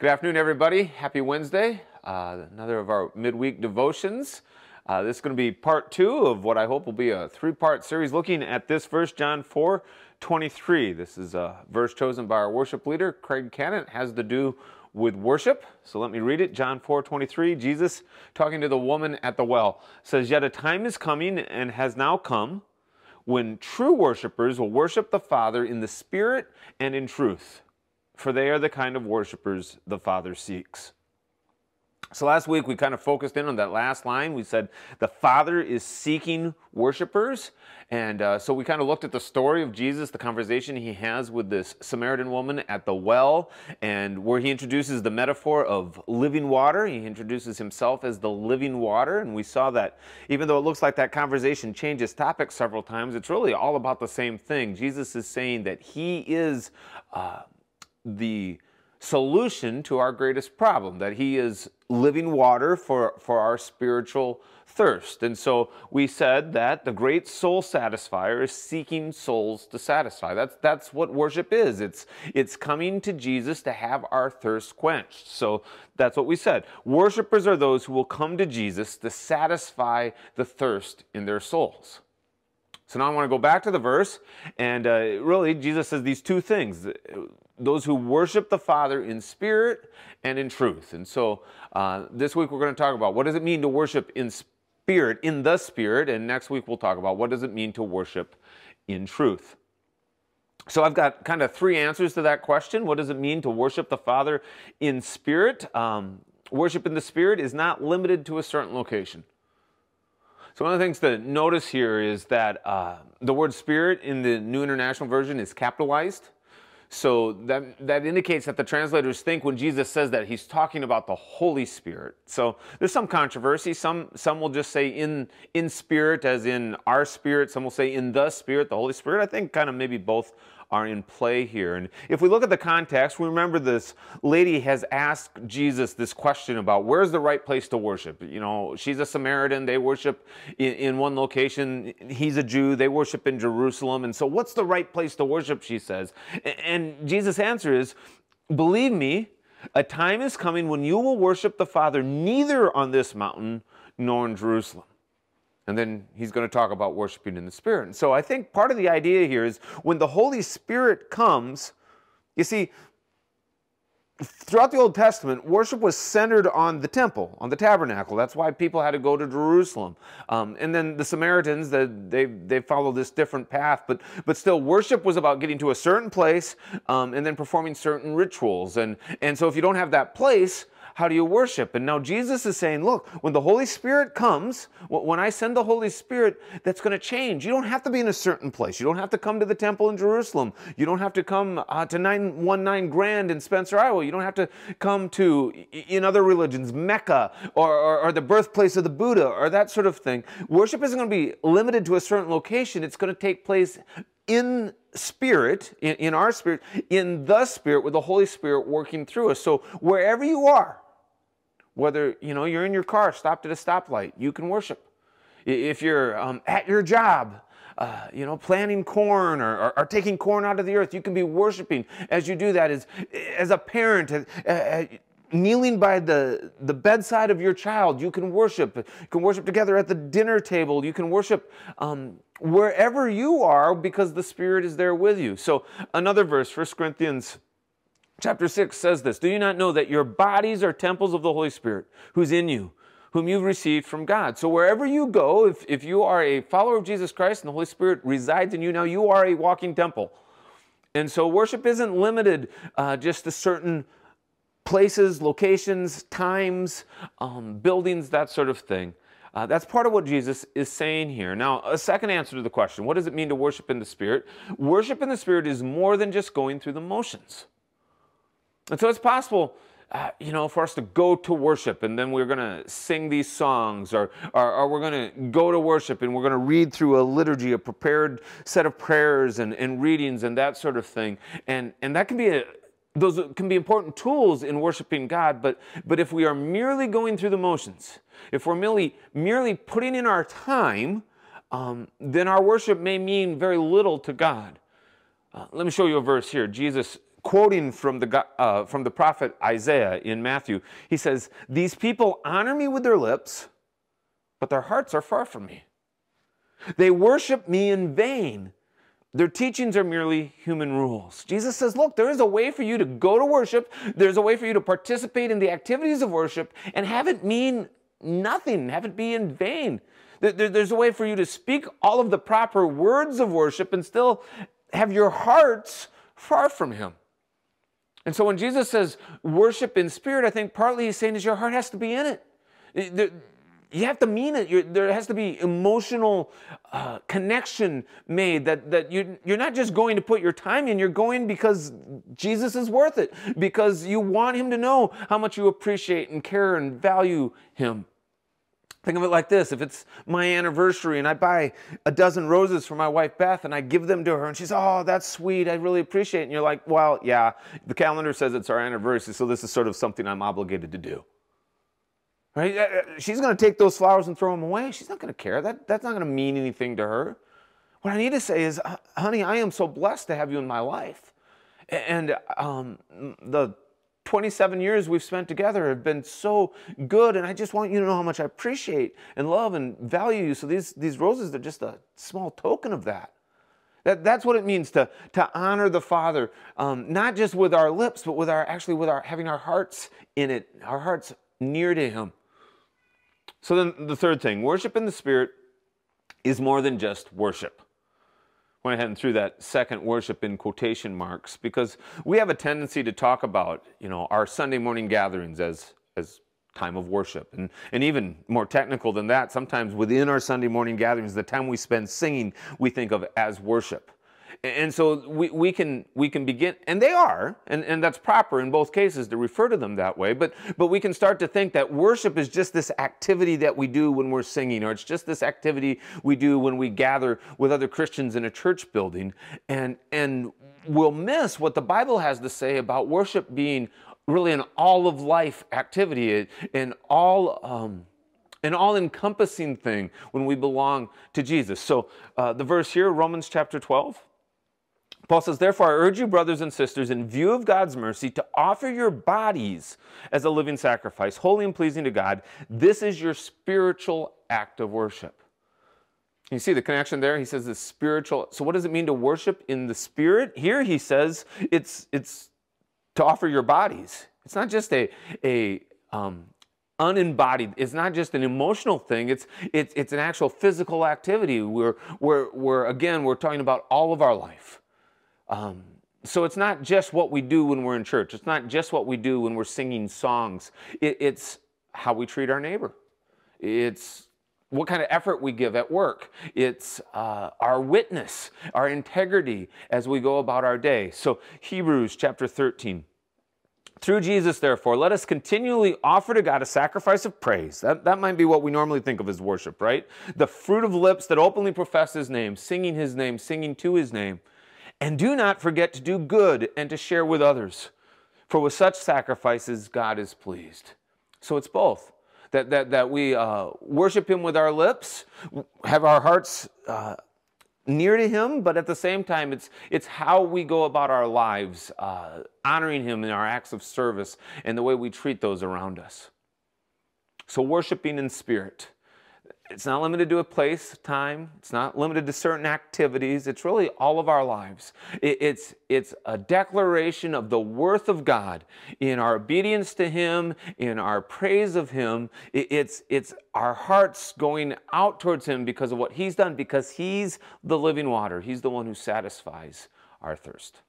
Good afternoon, everybody. Happy Wednesday. Uh, another of our midweek devotions. Uh, this is going to be part two of what I hope will be a three part series looking at this verse, John 4 23. This is a verse chosen by our worship leader, Craig Cannon. It has to do with worship. So let me read it. John 4 23. Jesus, talking to the woman at the well, says, Yet a time is coming and has now come when true worshipers will worship the Father in the Spirit and in truth for they are the kind of worshipers the Father seeks. So last week we kind of focused in on that last line. We said the Father is seeking worshipers. And uh, so we kind of looked at the story of Jesus, the conversation he has with this Samaritan woman at the well, and where he introduces the metaphor of living water. He introduces himself as the living water. And we saw that even though it looks like that conversation changes topics several times, it's really all about the same thing. Jesus is saying that he is. Uh, the solution to our greatest problem, that He is living water for, for our spiritual thirst. And so we said that the great soul satisfier is seeking souls to satisfy. That's, that's what worship is. It's, it's coming to Jesus to have our thirst quenched. So that's what we said. Worshippers are those who will come to Jesus to satisfy the thirst in their souls. So now I want to go back to the verse, and uh, really, Jesus says these two things those who worship the Father in spirit and in truth. And so uh, this week we're going to talk about what does it mean to worship in spirit, in the spirit, and next week we'll talk about what does it mean to worship in truth. So I've got kind of three answers to that question. What does it mean to worship the Father in spirit? Um, worship in the spirit is not limited to a certain location. So one of the things to notice here is that uh, the word spirit in the New International Version is capitalized. So that, that indicates that the translators think when Jesus says that, he's talking about the Holy Spirit. So there's some controversy. Some, some will just say in, in spirit, as in our spirit. Some will say in the Spirit, the Holy Spirit. I think kind of maybe both are in play here. And if we look at the context, we remember this lady has asked Jesus this question about where's the right place to worship. You know, she's a Samaritan, they worship in, in one location. He's a Jew, they worship in Jerusalem. And so, what's the right place to worship, she says. And Jesus' answer is, Believe me, a time is coming when you will worship the Father neither on this mountain nor in Jerusalem. And then he's going to talk about worshiping in the Spirit. And so I think part of the idea here is when the Holy Spirit comes, you see, throughout the Old Testament, worship was centered on the temple, on the tabernacle. That's why people had to go to Jerusalem. Um, and then the Samaritans, they, they, they followed this different path, but, but still, worship was about getting to a certain place um, and then performing certain rituals. And, and so if you don't have that place, how do you worship? And now Jesus is saying, look, when the Holy Spirit comes, when I send the Holy Spirit, that's going to change. You don't have to be in a certain place. You don't have to come to the temple in Jerusalem. You don't have to come uh, to 919 Grand in Spencer, Iowa. You don't have to come to, in other religions, Mecca or, or, or the birthplace of the Buddha or that sort of thing. Worship isn't going to be limited to a certain location. It's going to take place in spirit, in, in, our spirit, in the spirit, with the Holy Spirit working through us. So wherever you are, whether you know you're in your car, stopped at a stoplight, you can worship. If you're um, at your job, uh, you know, planting corn or, or, or, taking corn out of the earth, you can be worshiping as you do that. As, as a parent, kneeling by the, the bedside of your child, you can worship. You can worship together at the dinner table. You can worship um, wherever you are because the Spirit is there with you. So, another verse, 1 Corinthians Chapter 6 says this Do you not know that your bodies are temples of the Holy Spirit who's in you, whom you've received from God? So wherever you go, if, if you are a follower of Jesus Christ and the Holy Spirit resides in you, now you are a walking temple. And so worship isn't limited uh, just to certain places, locations, times, um, buildings, that sort of thing. Uh, that's part of what Jesus is saying here. Now, a second answer to the question what does it mean to worship in the Spirit? Worship in the Spirit is more than just going through the motions. And so it's possible, uh, you know, for us to go to worship and then we're going to sing these songs or, or, or we're going to go to worship and we're going to read through a liturgy, a prepared set of prayers and, and readings and that sort of thing. And, and that can be a, those can be important tools in worshiping God, but, but if we are merely going through the motions, if we're merely, merely putting in our time, um, then our worship may mean very little to God. Uh, let me show you a verse here. Jesus quoting from the, uh, from the prophet Isaiah in Matthew. He says, These people honor me with their lips, but their hearts are far from me. They worship me in vain. Their teachings are merely human rules. Jesus says, Look, there is a way for you to go to worship, there's a way for you to participate in the activities of worship and have it mean nothing, have it be in vain. There's a way for you to speak all of the proper words of worship and still have your hearts far from Him. And so when Jesus says worship in spirit, I think partly He's saying is your heart has to be in it. You have to mean it. You're, there has to be emotional uh, connection made that, that you, you're not just going to put your time in, you're going because Jesus is worth it, because you want Him to know how much you appreciate and care and value Him. Think of it like this if it's my anniversary and I buy a dozen roses for my wife Beth and I give them to her and she's, oh, that's sweet, I really appreciate it. And you're like, well, yeah, the calendar says it's our anniversary, so this is sort of something I'm obligated to do. Right? Uh, uh, she's going to take those flowers and throw them away. She's not going to care. That, that's not going to mean anything to her. What I need to say is, honey, I am so blessed to have you in my life. And um, the 27 years we've spent together have been so good, and I just want you to know how much I appreciate and love and value you. So these, these roses are just a small token of that. That, that's what it means to, to honor the Father, um, not just with our lips, but with our actually with our having our hearts in it, our hearts near to Him. So then the third thing, worship in the Spirit is more than just worship. Went ahead and threw that second worship in quotation marks because we have a tendency to talk about, you know, our Sunday morning gatherings as, as time of worship. And, and even more technical than that, sometimes within our Sunday morning gatherings, the time we spend singing, we think of as worship. And so we, we, can, we can begin, and they are, and, and that's proper in both cases to refer to them that way, but, but we can start to think that worship is just this activity that we do when we're singing, or it's just this activity we do when we gather with other Christians in a church building, and, and we'll miss what the Bible has to say about worship being really an all of life activity, an all. Um, an all encompassing thing when we belong to Jesus. So, uh, the verse here, Romans chapter 12, Paul says, Therefore, I urge you, brothers and sisters, in view of God's mercy, to offer your bodies as a living sacrifice, holy and pleasing to God. This is your spiritual act of worship. You see the connection there? He says the spiritual. So, what does it mean to worship in the spirit? Here he says it's, it's to offer your bodies. It's not just a, a um, unembodied. It's not just an emotional thing. It's it's it's an actual physical activity. We're we're we're again we're talking about all of our life. Um, so it's not just what we do when we're in church. It's not just what we do when we're singing songs. It, it's how we treat our neighbor. It's what kind of effort we give at work. It's uh, our witness, our integrity as we go about our day. So Hebrews chapter 13. Through Jesus, therefore, let us continually offer to God a sacrifice of praise. That, that might be what we normally think of as worship, right? The fruit of lips that openly profess His name, singing His name, singing to His name. And do not forget to do good and to share with others, for with such sacrifices God is pleased. So it's both. That, that, that we uh, worship Him with our lips, have our hearts uh, near to Him, but at the same time, it's, it's how we go about our lives, uh, honoring Him in our acts of service and the way we treat those around us. So, worshiping in spirit. It's not limited to a place, time. It's not limited to certain activities. It's really all of our lives. It's, it's a declaration of the worth of God in our obedience to Him, in our praise of Him. It's, it's our hearts going out towards Him because of what He's done, because He's the living water. He's the one who satisfies our thirst.